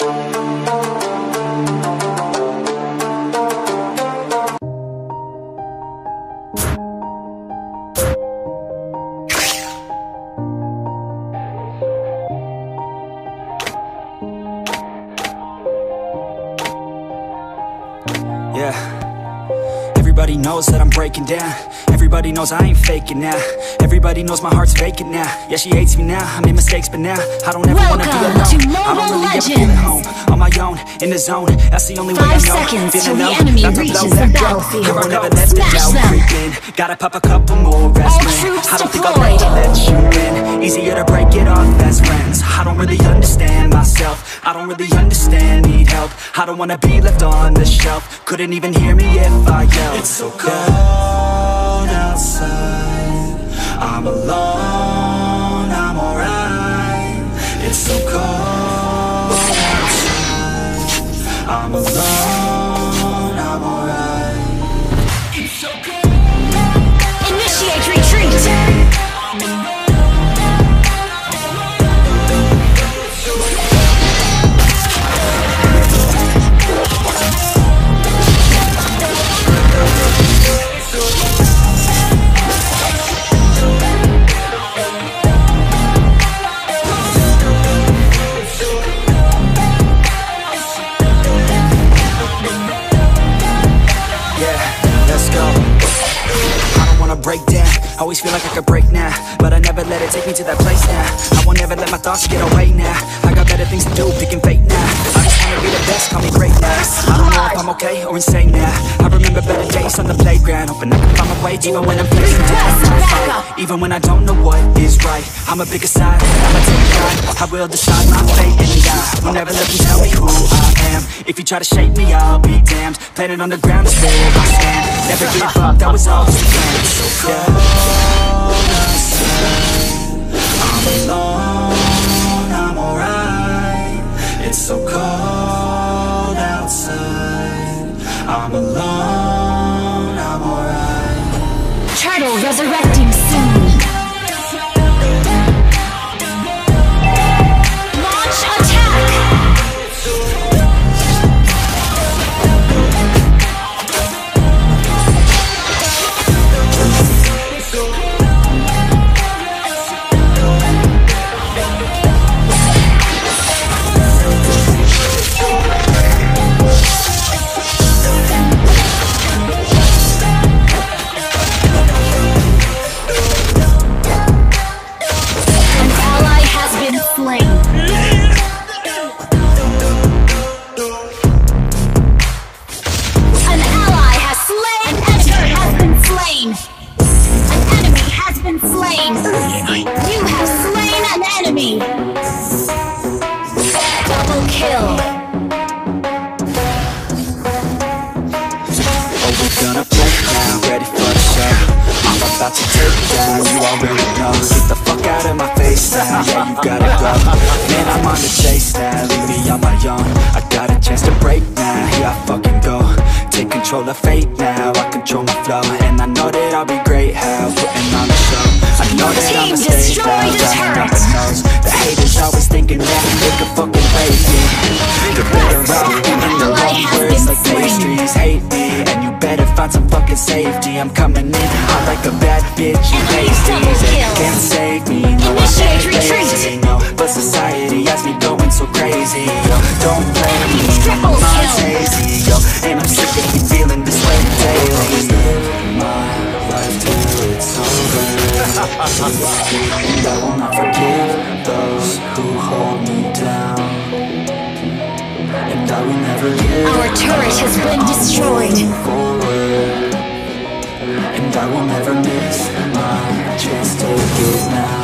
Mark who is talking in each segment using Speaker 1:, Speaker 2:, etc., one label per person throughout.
Speaker 1: Yeah. Everybody knows that I'm breaking down. Everybody knows I ain't faking now. Everybody knows my heart's vacant now. Yeah, she hates me now. I made mistakes, but now I don't ever wanna be
Speaker 2: Welcome
Speaker 1: alone.
Speaker 2: to
Speaker 1: I don't
Speaker 2: Mobile
Speaker 1: really ever feel at
Speaker 2: Legends.
Speaker 1: home. On my own, in the zone. That's the only way I
Speaker 2: Five
Speaker 1: know.
Speaker 2: seconds till
Speaker 1: Feeling
Speaker 2: the
Speaker 1: low,
Speaker 2: enemy
Speaker 1: about to
Speaker 2: reaches the battlefield.
Speaker 1: I won't ever let the
Speaker 2: Smash
Speaker 1: doubt
Speaker 2: them.
Speaker 1: creep in. Gotta pop a couple more
Speaker 2: All
Speaker 1: aspirin. I don't think. I'll ever let you in. Easier to break it off best friends. I don't really understand myself. I don't really understand, need help. I don't wanna be left on the shelf. Couldn't even hear me if I yelled. It's so cold I'm alone, playground, hoping I can find my way even when I'm facing
Speaker 2: backup.
Speaker 1: Even when I don't know what is right, I'ma pick a side. I'ma take pride. I will decide my fate and I will never let them tell me who I am. If you try to shape me, I'll be damned. Planet on the ground is where I stand. Never give up, that was always the plan. So I'm control And I know that I'll be great, how, putting on the show. I know that I'm
Speaker 2: team
Speaker 1: a stage
Speaker 2: destroyed
Speaker 1: now,
Speaker 2: a
Speaker 1: up
Speaker 2: turret.
Speaker 1: the The haters always thinking that they can fucking me They're better off in their
Speaker 2: ally
Speaker 1: own words like pastries. Hate me And you better find some fucking safety. I'm coming in hot like a bad bitch You pasties and
Speaker 2: kill.
Speaker 1: can't save I will never miss my chance to give now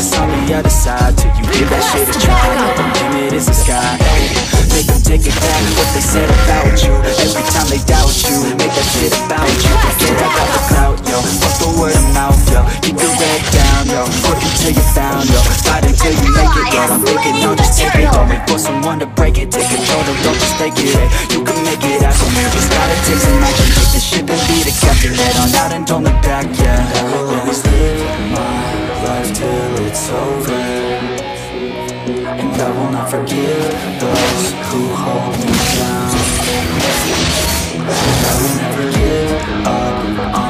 Speaker 1: what's on the other side Till you. Give that shit a try. The limit is the sky, Make them take it back. What they said about you. Every time they doubt you. Make that shit about you.
Speaker 2: Request
Speaker 1: Forget about the clout, yo. Fuck the word of mouth, yo. Keep your head down, yo. Work until you found, yo. Fight until you make it, yo I'm thinking, no, just take it. Don't wait for someone to break it. Take control, don't don't just fake it, eh You can make it happen Just gotta take some action. Take the ship and be the captain Head on out and don't look back, yeah. I will always live my life till it's over. And I will not forgive those who hold me down. And I will never give up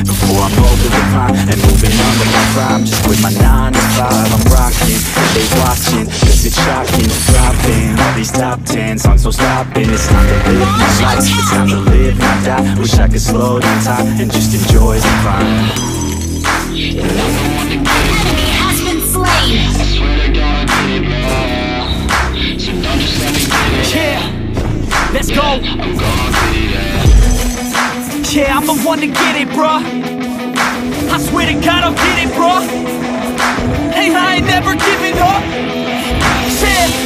Speaker 1: these top ten songs, so stopping. It's time to live my life. It's time to live, not die. Wish I could slow down time and just enjoy the.
Speaker 2: An enemy has been slain.
Speaker 3: Yeah, let's go. Yeah, I'm the one to get it, bruh. I swear to God, I'll get it, bruh. Hey, I ain't never giving up.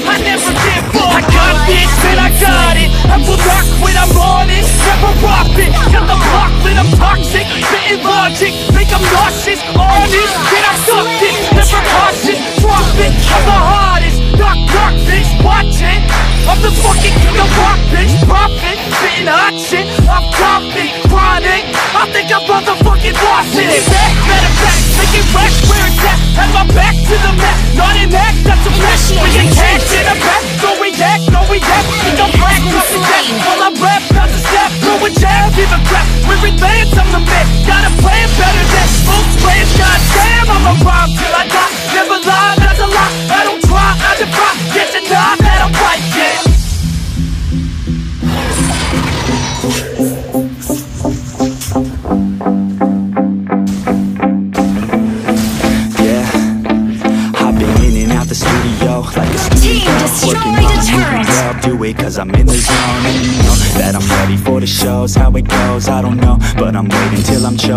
Speaker 3: I never give up. I got this, and I got it. I will not quit, I'm on it. Never rock it. Got the block lit, I'm toxic. Spitting logic, make them nauseous. Honest, then I sucked it. Never cautious, drop it. I'm the hardest. Knock, knock, bitch,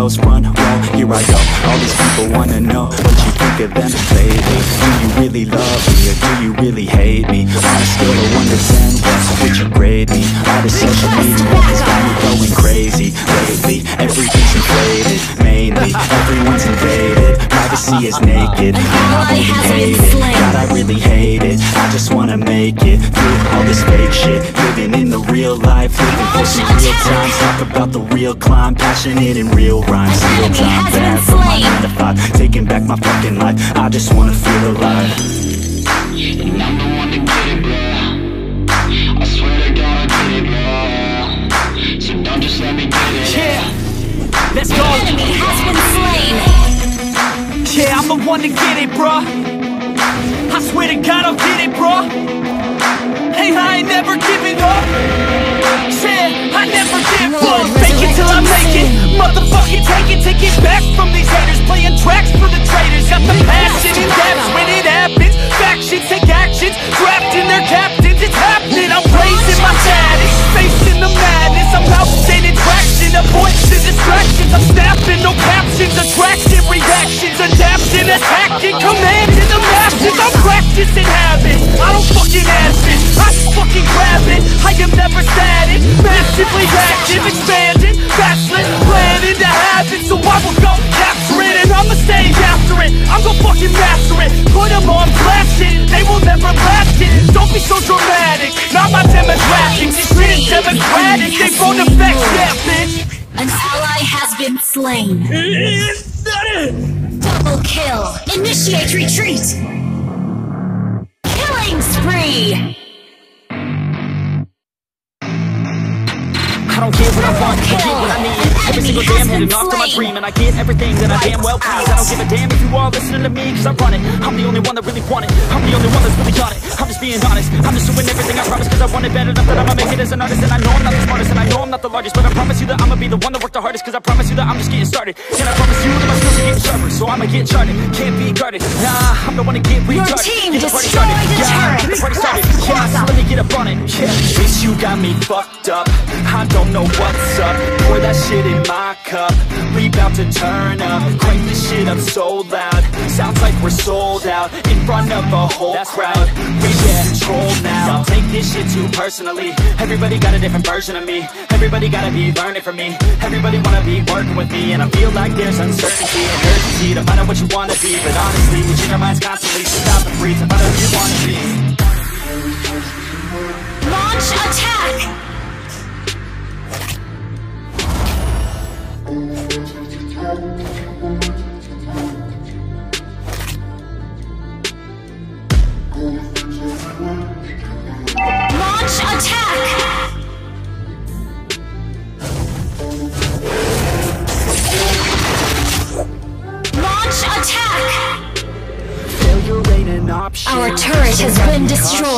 Speaker 3: I'm.
Speaker 1: Front row, here I go. All these people wanna know what you think of them lately. Do you really love me or do you really hate me? On a scale of 1 to 10, what would you grade me? All the social media has got me going crazy lately. Everything's inflated, mainly. Everyone's invaded. Privacy is naked.
Speaker 2: An
Speaker 1: And I
Speaker 2: ally
Speaker 1: really
Speaker 2: has been
Speaker 1: hate it.
Speaker 2: slain.
Speaker 1: God, I really hate it. I just wanna make it through all this fake shit. Living in the real life, living for some real times. Talk about the real climb, passionate in real rhymes. Real time,
Speaker 2: has been
Speaker 1: bad for my 9 to 5. Taking back my fucking life. I just wanna feel alive.
Speaker 4: And I'm the one to get it, bruh. I swear to God, I get it, bruh. So don't just let me get it.
Speaker 3: Yeah, let's go.
Speaker 2: The Enemy has been slain.
Speaker 3: Yeah, I'm the one to get it, bruh. I swear to God I'll get it, bruh. Hey, I ain't never giving up. Yeah, I never give up. Fake it till I make it. Motherfucking take it, take it back from these haters. Playing tracks for the traitors. Got the passion in that's when it happens. Factions take actions, trapped drafting their captains. It's happening, I'm raising my status. Facing the madness, I'm out gaining traction Avoiding distractions, I'm snapping. No captions, attraction, Attacking, commanding the masses I'm practicing habits, I don't fucking ask it I just fucking grab it, I am never static Massively active, expanding Backslid, planning to have it So I will go capture it And I'ma stay after it. I'm gon' fucking master it. Put them on blast it They will never last it. Don't be so dramatic Not my demographics This shit is democratic They won't affect yeah, bitch.
Speaker 2: An ally has been slain. Double kill. Initiate retreat. Killing spree.
Speaker 3: I don't get what I want, I get what I need. Every single damn heading off to my dream And I get everything that I damn well please I don't give a damn if you all listening to me Cause I run it, I'm the only one that really want it. I'm the only one that's really got it. I'm just being honest, I'm just doing everything I promise Cause I want it bad enough that I'ma make it as an artist And I know I'm not the smartest and I know I'm not the largest But I promise you be the one that worked the hardest Cause I promise you that I'm just getting started. And I promise you that my skills are getting sharper So I'ma get charted, can't be guarded. Nah, I'm the one to get retarded.
Speaker 2: team
Speaker 3: Get the party started,
Speaker 2: the
Speaker 3: yeah,
Speaker 2: turret.
Speaker 3: get the party started. Yeah, so let me get up on it, yeah Bitch, you got me fucked up. I don't know what's up. Pour that shit in my cup. We bout to turn up. Crank this shit up so loud. Sounds like we're sold out In front of a whole That's crowd. We get control now I'll take this shit too personally. Everybody got a different version of me. Everybody gotta be learning from me. Everybody wanna be working with me. And I feel like there's uncertainty and urgency To find out what you wanna be. But honestly, we change our minds constantly. So stop and breathe and find out who you wanna be.
Speaker 2: Launch attack. Launch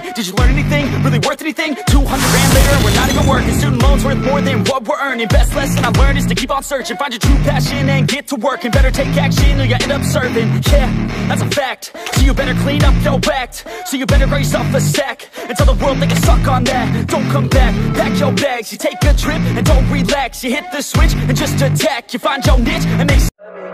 Speaker 3: Did you learn anything, really worth anything? 200 grand later and we're not even working. Student loans worth more than what we're earning. Best lesson I learned is to keep on searching. Find your true passion and get to work. And better take action or you end up serving. Yeah, that's a fact. So you better clean up your act. So you better raise yourself a sack And tell the world they can suck on that. Don't come back, pack your bags. You take a trip and don't relax. You hit the switch and just attack. You find your niche and make